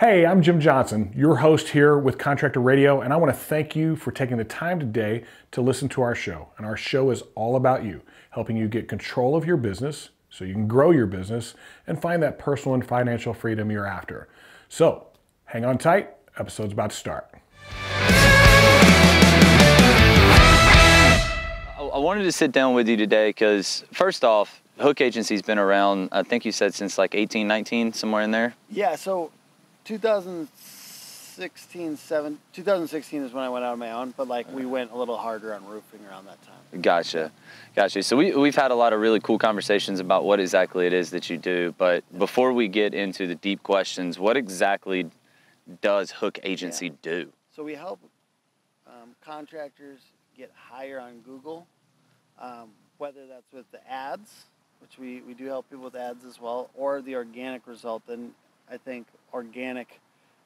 Hey, I'm Jim Johnson, your host here with Contractor Radio, and I want to thank you for taking the time today to listen to our show. And our show is all about you, helping you get control of your business so you can grow your business and find that personal and financial freedom you're after. So, hang on tight, episode's about to start. I wanted to sit down with you today because, first off, Hook Agency's been around, I think you said since like 1819, somewhere in there. Yeah, so 2016, seven, 2016 is when I went out on my own, but like we went a little harder on roofing around that time. Gotcha. Gotcha. So we, we've had a lot of really cool conversations about what exactly it is that you do. But before we get into the deep questions, what exactly does Hook Agency Yeah. do? So we help um, contractors get higher on Google, um, whether that's with the ads, which we, we do help people with ads as well, or the organic result. And I think organic,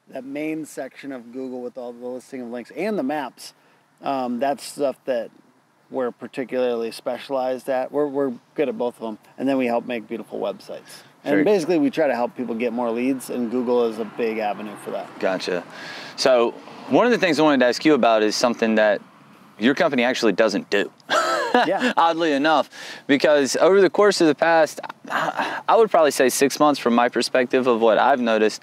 that main section of Google with all the listing of links and the maps, um, that's stuff that we're particularly specialized at. We're, we're good at both of them. And then we help make beautiful websites. Sure. And basically, we try to help people get more leads, and Google is a big avenue for that. Gotcha. So one of the things I wanted to ask you about is something that your company actually doesn't do. Yeah. Oddly enough, because over the course of the past, I would probably say six months from my perspective of what I've noticed,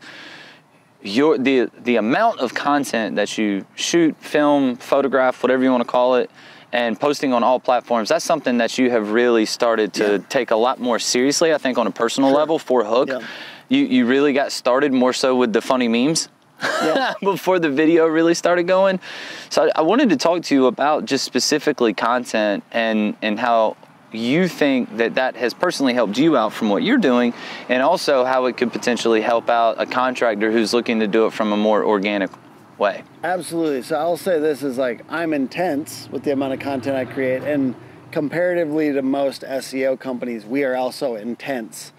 your the the amount of content that you shoot, film, photograph, whatever you want to call it, and posting on all platforms, that's something that you have really started to Yeah. take a lot more seriously, I think, on a personal Sure. level for Hook. Yeah. You you really got started more so with the funny memes Yeah. before the video really started going. So I, I wanted to talk to you about just specifically content and and how you think that that has personally helped you out from what you're doing, and also how it could potentially help out a contractor who's looking to do it from a more organic way. Absolutely. So I'll say this is like I'm intense with the amount of content I create, and comparatively to most SEO companies, we are also intense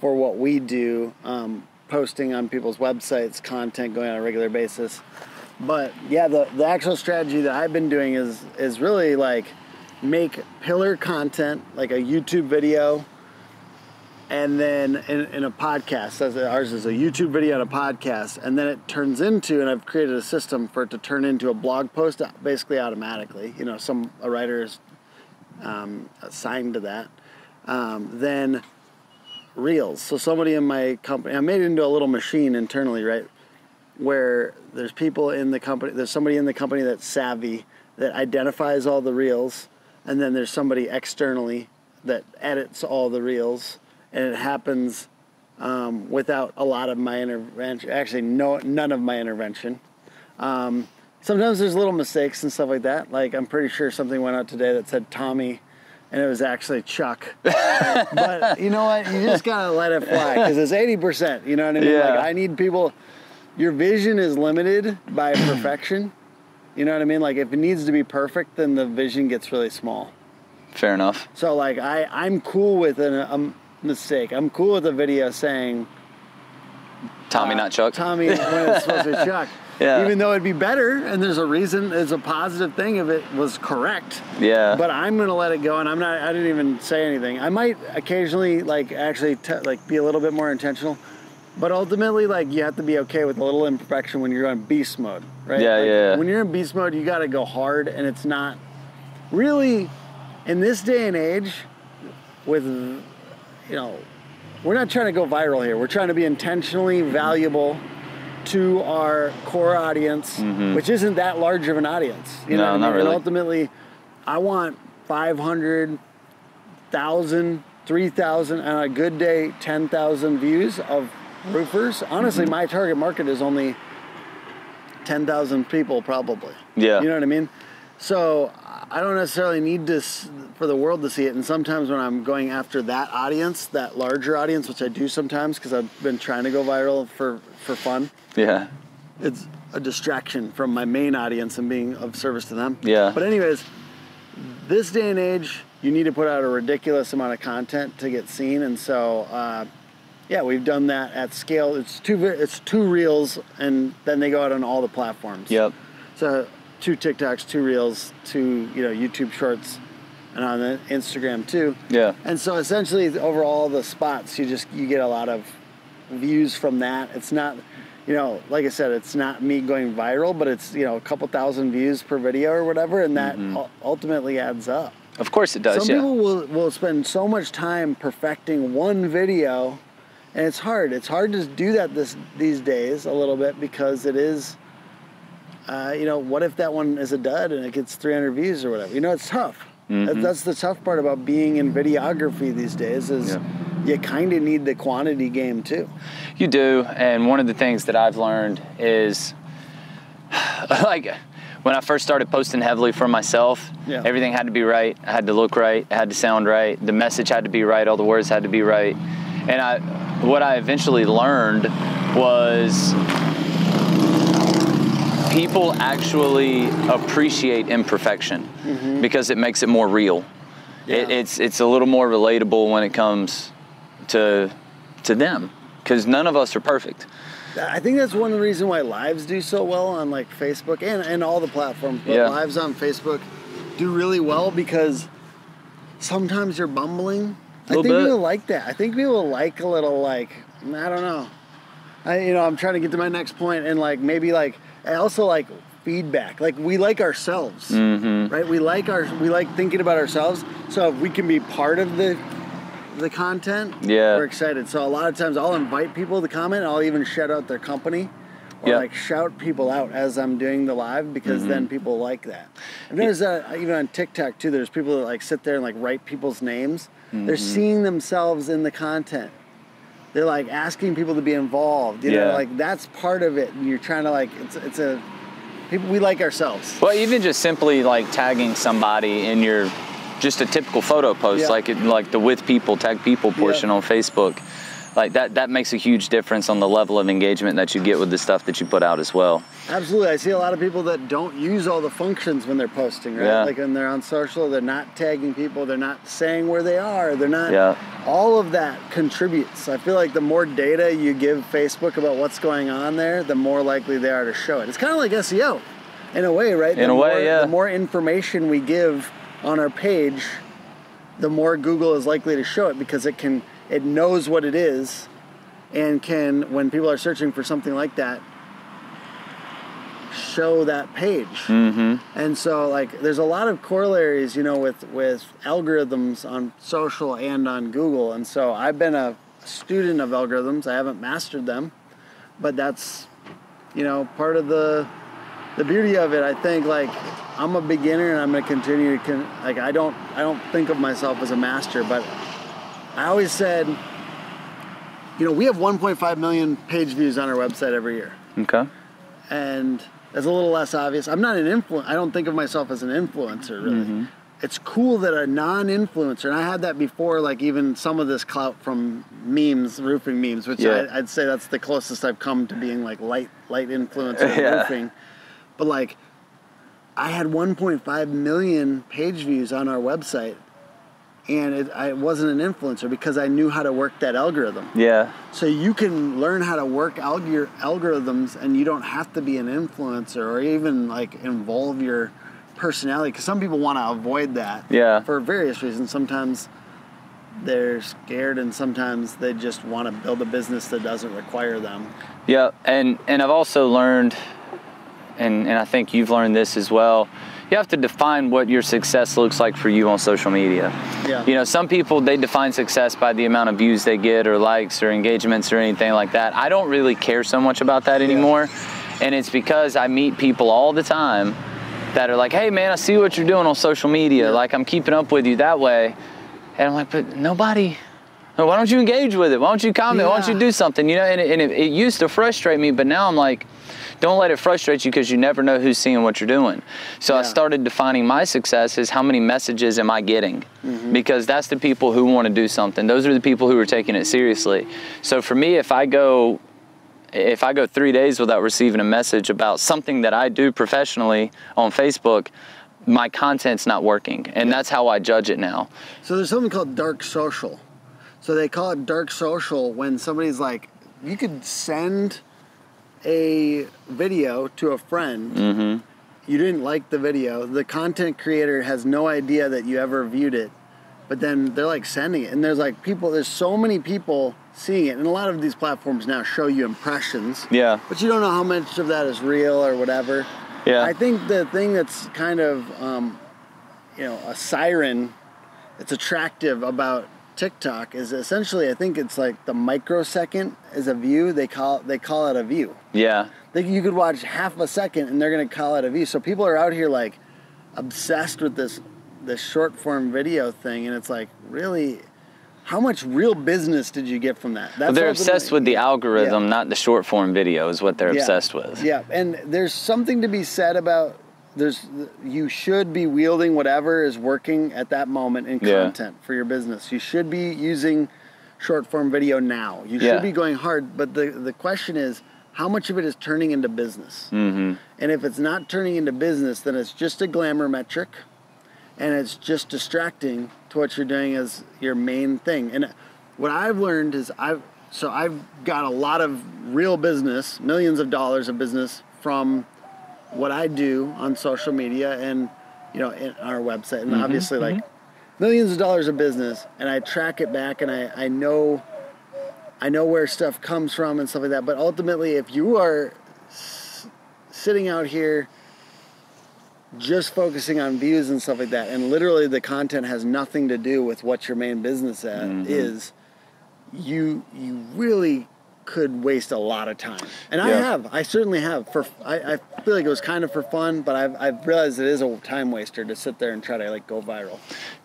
for what we do, um, posting on people's websites, content going on a regular basis. But yeah, the, the actual strategy that I've been doing is is really like make pillar content, like a YouTube video, and then in, in a podcast. As ours is a youtube video and a podcast. And then it turns into and i've created a system for it to turn into a blog post basically automatically. You know some a writer is um, assigned to that. Um, then reels. So somebody in my company i made it into a little machine internally right where there's people in the company there's somebody in the company that's savvy that identifies all the reels and then there's somebody externally that edits all the reels and it happens um, without a lot of my intervention actually no none of my intervention. Um, sometimes there's little mistakes and stuff like that. Like i'm pretty sure something went out today that said tommy and it was actually chuck but you know what you just gotta let it fly because it's 80% you know what i mean Yeah. like i need people your vision is limited by perfection. You know what I mean? Like if it needs to be perfect, then the vision gets really small. Fair enough. So like I, I'm cool with an, a mistake. I'm cool with a video saying Tommy, uh, not Chuck. Tommy when it's supposed to be Chuck. Yeah. Even though it'd be better, and there's a reason, it's a positive thing if it was correct. Yeah. But I'm gonna let it go, and I'm not. I didn't even say anything. I might occasionally like actually like be a little bit more intentional, but ultimately like you have to be okay with a little imperfection when you're on beast mode, right? Yeah, Like, yeah. When you're in beast mode, you got to go hard, and it's not really in this day and age with you know we're not trying to go viral here. We're trying to be intentionally valuable to our core audience, which isn't that large of an audience. You Mm-hmm. No, know what I mean? not And really. ultimately, I want 500,000, 3,000, on a good day, 10,000 views of roofers. Honestly, Mm-hmm. my target market is only 10,000 people, probably. Yeah. You know what I mean? So I don't necessarily need to for the world to see it. And sometimes when I'm going after that audience, that larger audience, which I do sometimes because I've been trying to go viral for for fun, yeah. it's a distraction from my main audience and being of service to them. Yeah. But anyways, this day and age, you need to put out a ridiculous amount of content to get seen, and so. Uh, yeah, we've done that at scale. It's two it's two reels, and then they go out on all the platforms. Yep. So two TikToks, two Reels, two you know YouTube Shorts, and on the Instagram too. Yeah. And so essentially, over all the spots, you just you get a lot of views from that. It's not, you know, like I said, it's not me going viral, but it's you know a couple thousand views per video or whatever, and that Mm-hmm. ul- ultimately adds up. Of course it does. Some yeah. people will, will spend so much time perfecting one video, and it's hard. It's hard to do that this these days a little bit because it is. Uh, you know, what if that one is a dud and it gets 300 views or whatever? You know, it's tough. That, that's the tough part about being in videography these days is Yeah. you kind of need the quantity game too. You do, and one of the things that I've learned is like when I first started posting heavily for myself, Yeah. everything had to be right. I had to look right, it had to sound right, the message had to be right, all the words had to be right. And I what I eventually learned was people actually appreciate imperfection because it makes it more real. It, Mm-hmm. It's it's a little more relatable when it comes to to them because none of us are perfect. I think that's one reason why lives do so well on like Facebook and, and all the platforms. But Yeah. lives on Facebook do really well because sometimes you're bumbling. I think bit. people like that. I think people like a little like I don't know. I you know I'm trying to get to my next point and like maybe like I also like feedback. Like we like ourselves, Mm-hmm. right? We like our we like thinking about ourselves. So if we can be part of the the content, Yeah. we're excited. So a lot of times I'll invite people to comment. I'll even shout out their company or Yeah. like shout people out as I'm doing the live because then Mm-hmm. people like that. I've noticed that even on TikTok too. There's people that like sit there and like write people's names. They're Mm-hmm. seeing themselves in the content. They're like asking people to be involved. You know, like that's part of it. And you're trying to like it's it's a people we like ourselves. Well, even just simply like tagging somebody in your just a typical photo post, Yeah. like it, like the with people tag people portion Yeah. on Facebook, like that that makes a huge difference on the level of engagement that you get with the stuff that you put out as well. Absolutely. I see a lot of people that don't use all the functions when they're posting, right? Yeah. Like when they're on social, they're not tagging people, they're not saying where they are, they're not. Yeah. All of that contributes. I feel like the more data you give Facebook about what's going on there, the more likely they are to show it. It's kind of like SEO in a way, right? In the a way, more, yeah. The more information we give on our page, the more Google is likely to show it because it can, it knows what it is and can, when people are searching for something like that, show that page. Mm-hmm. And so like there's a lot of corollaries, you know, with with algorithms on social and on Google. And so I've been a student of algorithms. I haven't mastered them, but that's you know, part of the the beauty of it. I think like I'm a beginner and I'm going to continue to con- like I don't I don't think of myself as a master, but I always said you know, we have 1.5 million page views on our website every year Okay. and it's a little less obvious. I'm not an influencer. I don't think of myself as an influencer really. Mm-hmm. It's cool that a non-influencer, and I had that before, like even some of this clout from memes, roofing memes, which Yeah. I, I'd say that's the closest I've come to being like light, light influencer Yeah. roofing. But like, I had 1.5 million page views on our website, and it, I wasn't an influencer because I knew how to work that algorithm. Yeah. So you can learn how to work algor- algorithms, and you don't have to be an influencer or even like involve your personality. Because some people want to avoid that. Yeah. For various reasons. Sometimes they're scared, and sometimes they just want to build a business that doesn't require them. Yeah, and and I've also learned, and and I think you've learned this as well. You have to define what your success looks like for you on social media. Yeah. You know, some people they define success by the amount of views they get, or likes, or engagements, or anything like that. I don't really care so much about that anymore, and it's because I meet people all the time that are like, "Hey, man, I see what you're doing on social media. Yeah. Like, I'm keeping up with you that way," and I'm like, "But nobody." Why don't you engage with it? Why don't you comment? Why don't you do something? You know, and, it, and it, it used to frustrate me, but now I'm like, don't let it frustrate you because you never know who's seeing what you're doing. So I started defining my success as how many messages am I getting? Mm-hmm. Because that's the people who want to do something. Those are the people who are taking it seriously. So for me, if I go if I go three days without receiving a message about something that I do professionally on Facebook, my content's not working. And that's how I judge it now. So there's something called dark social. So they call it dark social when somebody's like, you could send a video to a friend. Mm-hmm. You didn't like the video. The content creator has no idea that you ever viewed it, but then they're like sending it. And there's like people. There's so many people seeing it. And a lot of these platforms now show you impressions. Yeah. But you don't know how much of that is real or whatever. Yeah. I think the thing that's kind of, um, you know, a siren that's attractive about TikTok is essentially, I think it's like the microsecond is a view. They call they call it a view. Yeah. Like you could watch half a second and they're gonna call it a view. So people are out here like obsessed with this this short form video thing, and it's like really. How much real business did you get from that? That's they're obsessed with the algorithm, Yeah. not the short form video, is what they're Yeah. obsessed with. Yeah, and there's something to be said about there's you should be wielding whatever is working at that moment in Yeah. content for your business. You should be using short form video now. You should Yeah. be going hard, but the the question is how much of it is turning into business? Mm-hmm. And if it's not turning into business, then it's just a glamour metric and it's just distracting to what you're doing as your main thing. And what I've learned is I've so I've got a lot of real business, millions of dollars of business from what I do on social media and you know in our website. And mm-hmm, obviously like mm-hmm. millions of dollars of business and I track it back and I, I know I know where stuff comes from and stuff like that. But ultimately if you are s- sitting out here just focusing on views and stuff like that and literally the content has nothing to do with what your main business at is you you really could waste a lot of time and i have i certainly have for I, I feel like it was kind of for fun but I've, I've realized it is a time waster to sit there and try to like go viral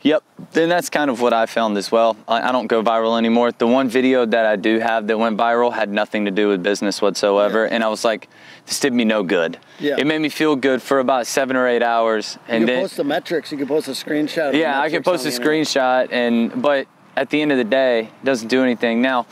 Yep. Then that's kind of what I found as well. I, I don't go viral anymore. The one video that I do have that went viral had nothing to do with business whatsoever. Yeah. And I was like, this did me no good. Yeah. It made me feel good for about seven or eight hours. you And can then, post the metrics you can post a screenshot of yeah, I can post a internet. screenshot and, but at the end of the day, it doesn't do anything. Now,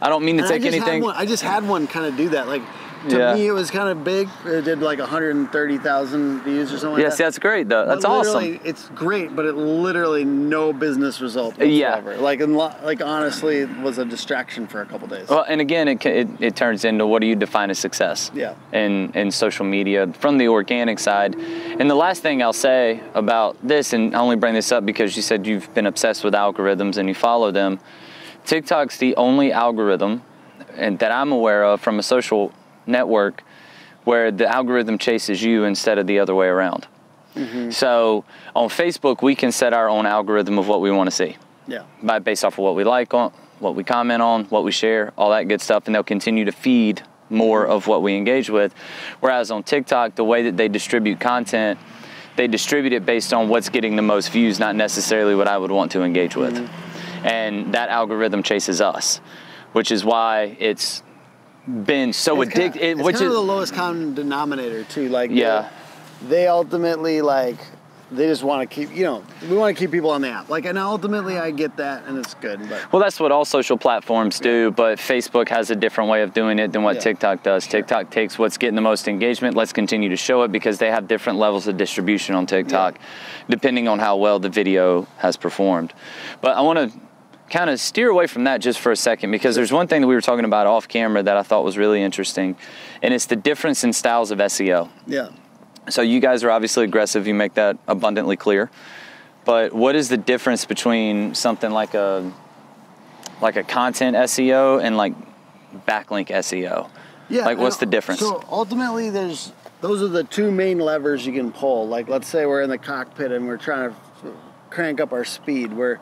I don't mean to And take just anything. One, I just had one kind of do that. Like to Yeah. me, it was kind of big. It did like 130,000 views or something. like Yes, that. that's great though. That's awesome. It's great, but it literally no business result Yeah. Like, like honestly, it was a distraction for a couple days. Well, and again, it, it, it turns into what do you define as success? Yeah. In, in social media from the organic side. And the last thing I'll say about this, and I only bring this up because you said you've been obsessed with algorithms and you follow them. TikTok's the only algorithm and that I'm aware of from a social network where the algorithm chases you instead of the other way around. Mm-hmm. So on Facebook, we can set our own algorithm of what we want to see yeah. by based off of what we like on, what we comment on, what we share, all that good stuff, and they'll continue to feed more of what we engage with. Whereas on TikTok, the way that they distribute content, they distribute it based on what's getting the most views, not necessarily what I would want to engage with. Mm-hmm. And that algorithm chases us, which is why it's been so It's addictive. Which kind is of the lowest common denominator too. Like, Yeah. they, they ultimately like they just want to keep. You know, we want to keep people on the app. Like, and ultimately, I get that, and it's good. But Well, that's what all social platforms do, but Facebook has a different way of doing it than what Yeah. TikTok does. TikTok takes what's getting the most engagement, let's continue to show it because they have different levels of distribution on TikTok, depending on how well the video has performed. But I want to kind of steer away from that just for a second because there's one thing that we were talking about off camera that I thought was really interesting, and it's the difference in styles of SEO. yeah, So you guys are obviously aggressive. You make that abundantly clear. But what is the difference between something like a like a content SEO and like backlink SEO? yeah. Like, what's the difference? So ultimately, there's those are the two main levers you can pull. Like, let's say we're in the cockpit and we're trying to crank up our speed. Where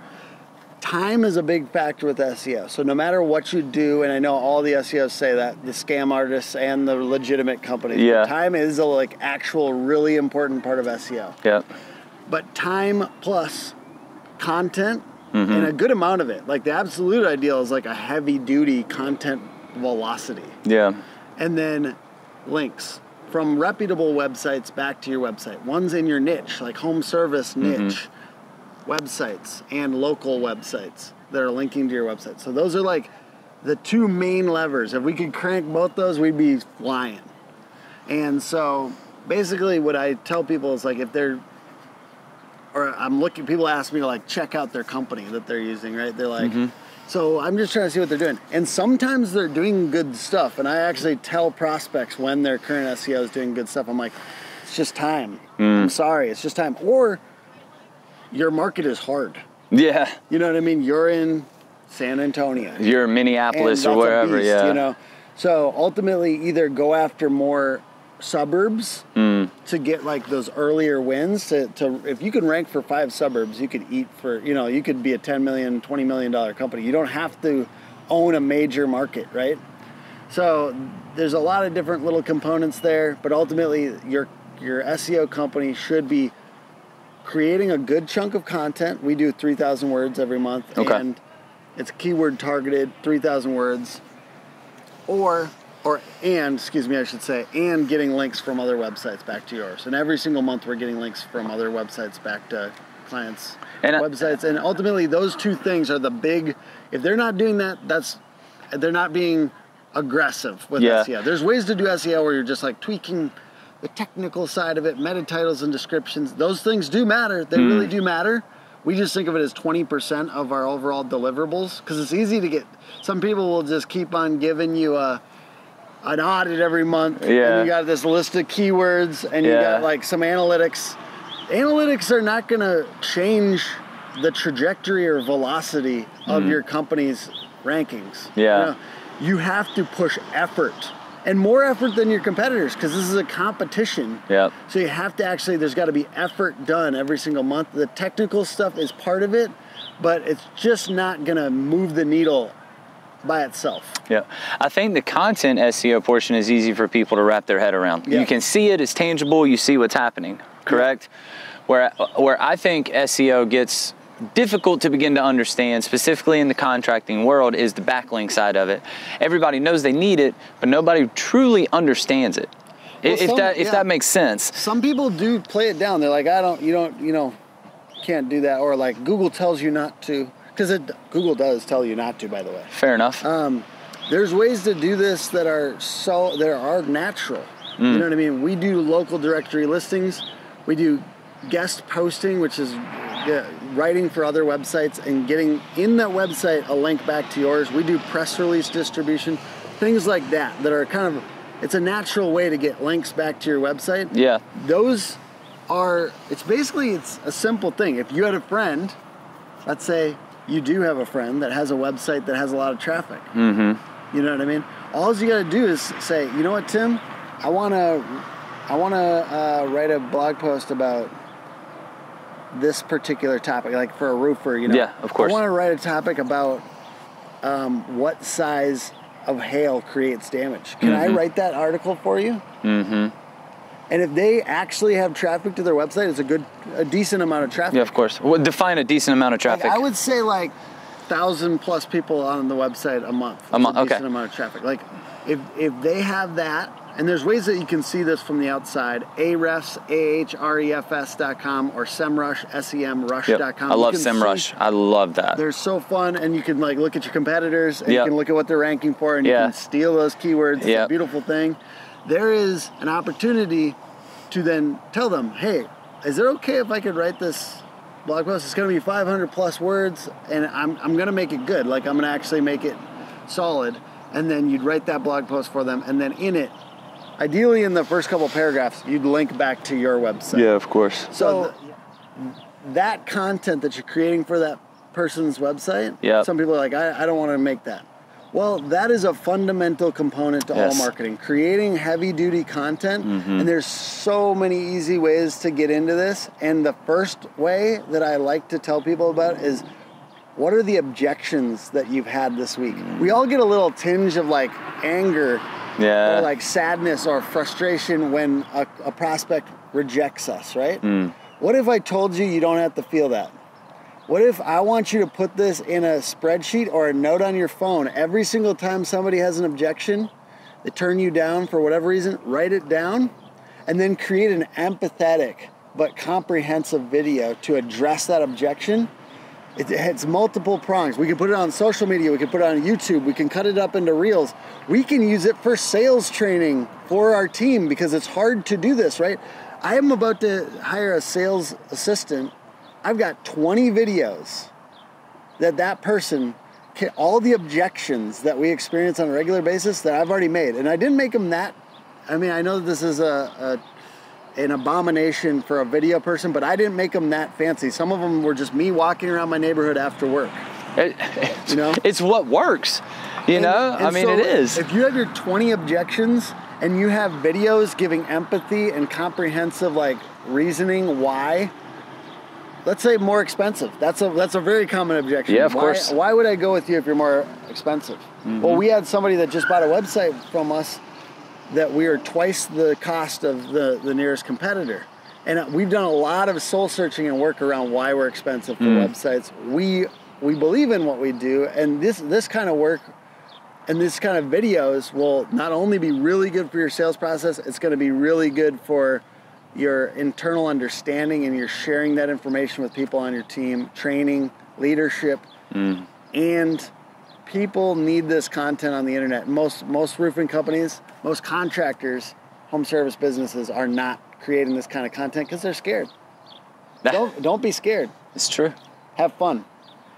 time is a big factor with SEO. So no matter what you do, and I know all the SEOs say that, the scam artists and the legitimate companies. Yeah. time is a like actual really important part of SEO. Yeah. But time plus content Mm-hmm. and a good amount of it. Like the absolute ideal is like a heavy duty content velocity. Yeah. And then links from reputable websites back to your website. One's in your niche, like home service niche websites and local websites that are linking to your website. So those are like the two main levers. If we could crank both those, we'd be flying. And so basically what I tell people is like if they're or I'm looking people ask me to like check out their company that they're using, right? They're like mm-hmm. so I'm just trying to see what they're doing. And sometimes they're doing good stuff. And I actually tell prospects when their current SEO is doing good stuff. I'm like, it's just time. I'm mm. sorry, it's just time. Or your market is hard. Yeah. You know what I mean? You're in San Antonio. You're And Minneapolis or wherever, beast, yeah. You know, so ultimately, either go after more suburbs Mm. to get like those earlier wins. To, to if you can rank for five suburbs, you could eat for you know you could be a 10 million, 20 million dollar company. You don't have to own a major market, right? So there's a lot of different little components there, but ultimately your your SEO company should be creating a good chunk of content. We do 3,000 words every month, Okay. and it's keyword targeted, 3,000 words, or or and excuse me, I should say, and getting links from other websites back to yours. And every single month, we're getting links from other websites back to clients' And I- websites. And ultimately, those two things are the big. If they're not doing that, that's they're not being aggressive with Yeah. SEO. There's ways to do SEO where you're just like tweaking the technical side of it, meta titles and descriptions. Those things do matter. They Hmm. really do matter. We just think of it as 20% of our overall deliverables because it's easy to get. Some people will just keep on giving you a an audit every month, Yeah. and you got this list of keywords, and you got like some analytics. Analytics are not going to change the trajectory or velocity of your company's rankings. Hmm. Yeah. You, know, you have to push effort and more effort than your competitors because this is a competition. Yep. So you have to actually, there's got to be effort done every single month. The technical stuff is part of it, but it's just not going to move the needle by itself. Yeah, I think the content SEO portion is easy for people to wrap their head around. Yeah. You can see it, it's tangible, you see what's happening, correct? Where where I think SEO gets difficult to begin to understand, specifically in the contracting world, is the backlink side of it. Everybody knows they need it, but nobody truly understands it. I- if some- that if yeah. that makes sense. Some people do play it down. They're like, I don't, you don't, you know, can't do that. Or like Google tells you not to. Because Google does tell you not to, by the way. Fair enough. Um, there's ways to do this that are so that are natural. Mm. You know what I mean? We do local directory listings. We do guest posting, which is writing for other websites and getting in that website a link back to yours. We do press release distribution, things like that that are kind of it's a natural way to get links back to your website. yeah. Those are it's basically it's a simple thing. If you had a friend, let's say you do have a friend that has a website that has a lot of traffic. Mm-hmm. You know what I mean? All you got to do is say, you know what, Tim, I want to, I want to uh, write a blog post about this particular topic, like for a roofer. You know, Yeah, of course. I want to write a topic about um, what size of hail creates damage. Can I write that article for you? Mm-hmm. And if they actually have traffic to their website, it's a good, a decent amount of traffic. Yeah, of course. Well, define a decent amount of Like, traffic. I would say like thousand plus people on the website a month. A month, okay. decent amount of traffic. Like if if they have that, and there's ways that you can see this from the outside. A-H-R-E-F-S dot com or SEMrush, S-E-M-Rush Yep. dot com. I love SEMrush. I love that. They're so fun, and you can like look at your competitors, and Yep. you can look at what they're ranking for, and you can steal those keywords. It's a beautiful thing. There is an opportunity to then tell them, hey, is it okay if I could write this blog post? It's going to be 500 plus words, and I'm, I'm going to make it good. Like, I'm going to actually make it solid. And then you'd write that blog post for them, and then in it, ideally in the first couple paragraphs, you'd link back to your website. yeah, of course. So th- that content that you're creating for that person's website, Yep. some people are like, I, I don't want to make that. Well, that is a fundamental component to Yes. all marketing. Creating heavy duty content, Mm-hmm. and there's so many easy ways to get into this. And the first way that I like to tell people about is what are the objections that you've had this week? We all get a little tinge of like anger Yeah. or like sadness or frustration when a, a prospect rejects us, right? Mm. What if I told you you don't have to feel that? What if I want you to put this in a spreadsheet or a note on your phone every single time somebody has an objection, they turn you down for whatever reason, write it down and then create an empathetic but comprehensive video to address that objection? It, it's multiple prongs. We can put it on social media. We can put it on YouTube. We can cut it up into reels. We can use it for sales training for our team because it's hard to do this, right? I am about to hire a sales assistant. I've got 20 videos that that person can, all the objections that we experience on a regular basis that I've already made, and I didn't make them that. I mean, I know this is a, a an abomination for a video person, but I didn't make them that fancy. Some of them were just me walking around my neighborhood after work. It, You know? it's what works. You And- know, and I mean, so it is. If you have your 20 objections and you have videos giving empathy and comprehensive like reasoning why, let's say more expensive. That's a that's a very common objection. Yeah, of why, course. Why would I go with you if you're more expensive? Mm-hmm. Well, we had somebody that just bought a website from us that we are twice the cost of the the nearest competitor. And uh, we've done a lot of soul searching and work around why we're expensive for Mm. websites. We we believe in what we do, and this this kind of work and this kind of videos will not only be really good for your sales process, it's going to be really good for your internal understanding and you're sharing that information with people on your team, training, leadership, and people need this content on the internet. Most most roofing companies, most contractors, home service businesses are not creating this kind of content because they're scared. Don't don't be scared. it's true. Have fun.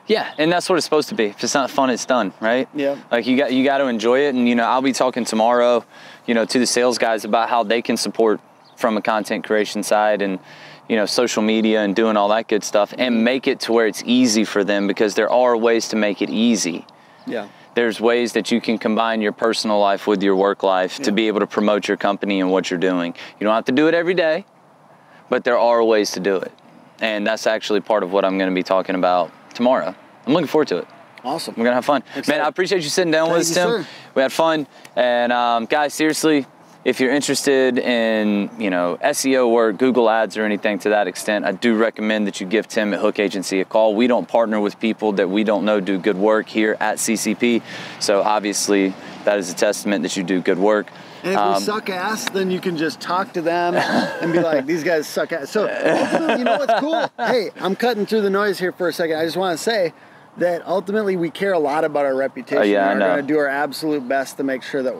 Yeah, and that's what it's supposed to be. If it's not fun, it's done, right? Yeah. Like you got you got to enjoy it, and you know I'll be talking tomorrow, you know, to the sales guys about how they can support from a content creation side and you know social media and doing all that good stuff, and make it to where it's easy for them because there are ways to make it easy. Yeah. There's ways that you can combine your personal life with your work life to be able to promote your company and what you're doing. You don't have to do it every day, but there are ways to do it. And that's actually part of what I'm going to be talking about tomorrow. I'm looking forward to it. Awesome. We're gonna have fun, Excited. man. I appreciate you sitting down with us, Tim. sir. We had fun, and um, guys, seriously, if you're interested in you know SEO work, Google Ads, or anything to that extent, I do recommend that you give Tim at Hook Agency a call. We don't partner with people that we don't know do good work here at CCP, so obviously that is a testament that you do good work. And if Um, we suck ass, then you can just talk to them and be like, these guys suck ass. So, you know what's cool? Hey, I'm cutting through the noise here for a second. I just want to say that ultimately we care a lot about our reputation. Oh, yeah, We're going to do our absolute best to make sure that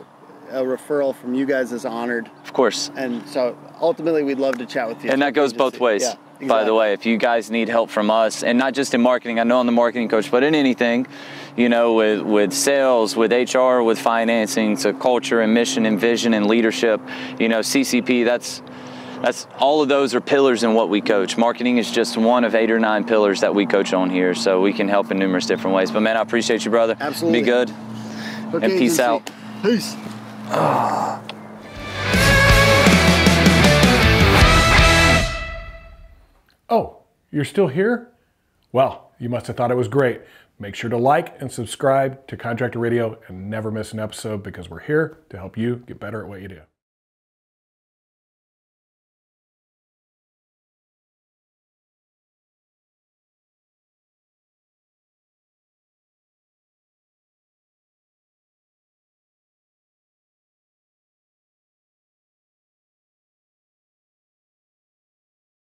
a referral from you guys is honored. Of course. And so ultimately, we'd love to chat with you. And that goes both ways. Yeah, By the way, if you guys need help from us, and not just in marketing, I know I'm the marketing coach, but in anything, you know, with with sales, with HR, with financing, to culture and mission and vision and leadership, you know, CCP. That's that's all of those are pillars in what we coach. Marketing is just one of eight or nine pillars that we coach on here, so we can help in numerous different ways. But man, I appreciate you, brother. Absolutely. Be good. Hook and peace out. Peace. Ah. Oh, you're still here? Well, you must have thought it was great. Make sure to like and subscribe to Contractor Radio and never miss an episode because we're here to help you get better at what you do.